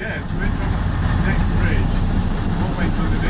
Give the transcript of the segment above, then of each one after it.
Yeah, it's right on the next bridge. All the way to the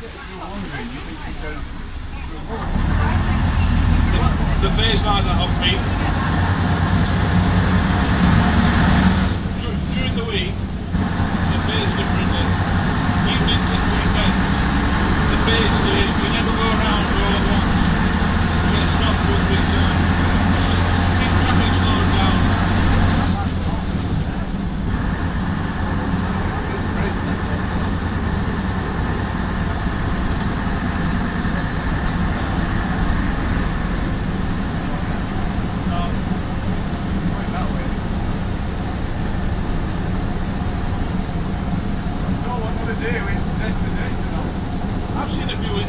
De the first mee.